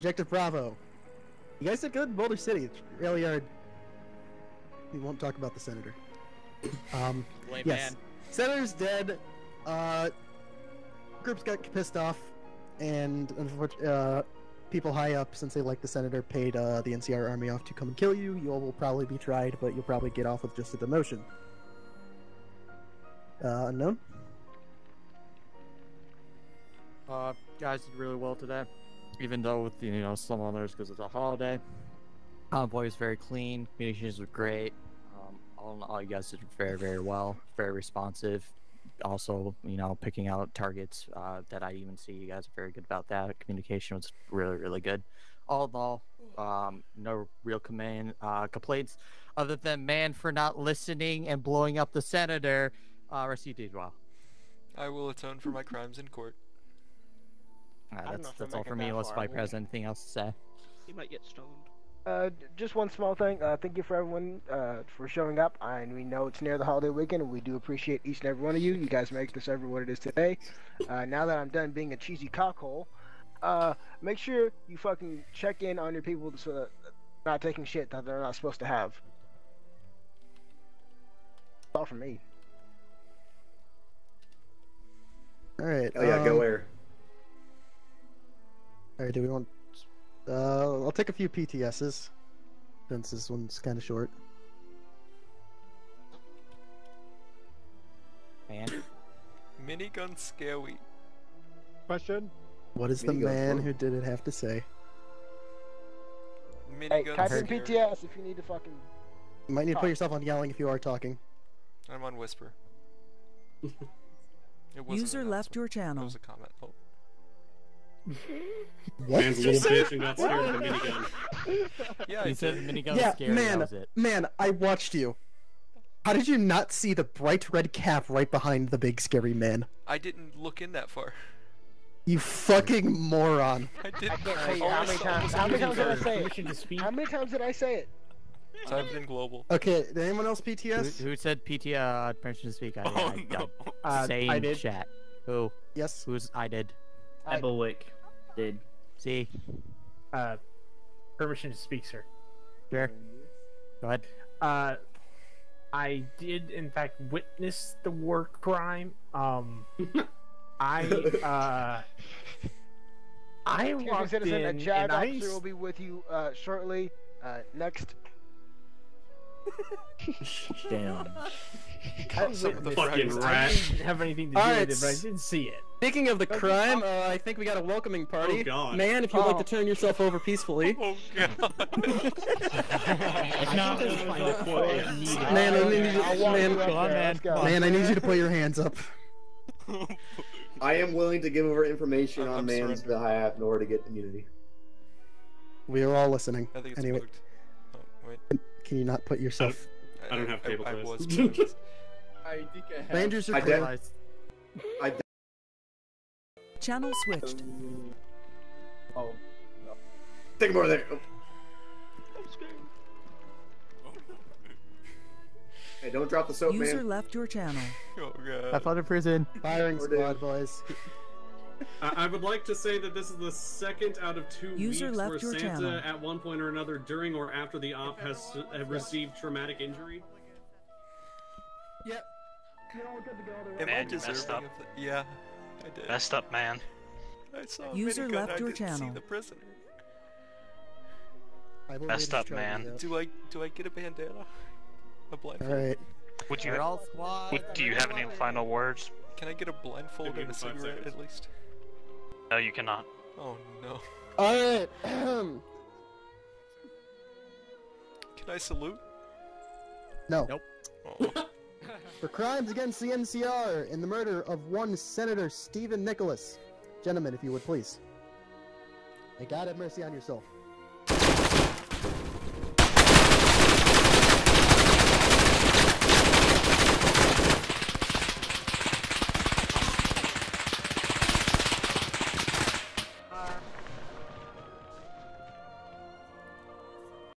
Objective Bravo. You guys did good in Boulder City. It's really hard. We won't talk about the senator. Um, Blame yes. man. Senator's dead. Uh, groups got pissed off, and unfortunately, uh, people high up, since they like the senator, paid uh, the NCR army off to come and kill you. You all will probably be tried, but you'll probably get off with just a demotion. Uh, unknown. Uh, guys did really well today, even though with you know some others because it's a holiday. Convoy was very clean. Communications were great. Um, all in all, you guys did very very well. Very responsive. Also, you know, picking out targets uh, that I even see. You guys are very good about that. Communication was really really good. All in all, um, no real command uh, complaints other than man for not listening and blowing up the senator. Uh, rest you did well. I will atone for my crimes in court. Uh, I don't know that's that's all for me. that Unless far. Vice President anything else to say. He might get stoned. Uh, just one small thing. Uh, thank you for everyone uh, for showing up. And we know it's near the holiday weekend, and we do appreciate each and every one of you. You guys make this ever what it is today. Uh, now that I'm done being a cheesy cockhole, uh, make sure you fucking check in on your people so that they're not taking shit that they're not supposed to have. That's all from me. All right. Oh yeah, go um, where? All right. Do we want? Uh, I'll take a few PTSs, since this one's kind of short. Man. Minigun scary. Question? What does the man bro. who did it have to say? Hey, Minigun type in scary. PTS if you need to fucking. You might need to put yourself on yelling if you are talking. I'm on whisper. It wasn't User left announcement. your It channel. was a comment. Oh. What? Man's a little bitch and got scared of the minigun. Yeah, He said the minigun yeah, was scary. man, That was it. man, I watched you. How did you not see the bright red cap right behind the big scary man? I didn't look in that far. You fucking moron. I I didn't. can't tell you how many times. How many times did I say it? Permission to speak? How many times did I say it? Typed in global. Okay, did anyone else PTS? who said PT uh, permission to speak? I, Oh, I, no. I, Uh, say I did. chat. Who? Yes. Who's I did? I- Ebelwick did. See? Uh, permission to speak, sir. Sure. Go ahead. Uh, I did in fact witness the war crime. Um, I uh, I Excuse me, walked citizen. A in JAG and I officer will be with you uh, shortly. Uh, next. Damn. I Some of the fucking rat. I didn't have anything to do Alright, with it, but I s- didn't see it. Speaking of the crime, uh, I think we got a welcoming party. Oh, God. Man, if you'd like Oh. to turn yourself over peacefully. Oh god. If not, it was fine. Man, I need you, man, you up Come on, there. man. Man, I need you to put your hands up. I am willing to give over information I'm- on man's behalf in order to get immunity. We are all listening. I think it's Anyway, bugged. Wait. can you not put yourself? I don't have table I, I quiz. was, but I was- I think I have. Rangers are I clear. did. I Channel switched. Oh, take more there. Oh. Hey, don't drop the soap, User man. left your channel. oh god. Have fun in prison. Firing squad, boys. I I would like to say that this is the second out of two User weeks left where your Santa, channel. at one point or another, during or after the op, has have received traumatic injury. Yep. Am Man, I you messed deserving up. of the... Yeah, I did. Messed up, man. I saw a User minigun, left I your didn't See channel. the prisoner. I Messed up, man. Do I do I get a bandana? A blindfold? All right. Would you You're all squad. would, do you have any final words? Can I get a blindfold and a cigarette at least? No, you cannot. Oh no. All right. Can I salute? no. Nope. Oh. For crimes against the NCR in the murder of one Senator Stephen Nicholas. Gentlemen, if you would please. May God have mercy on your soul.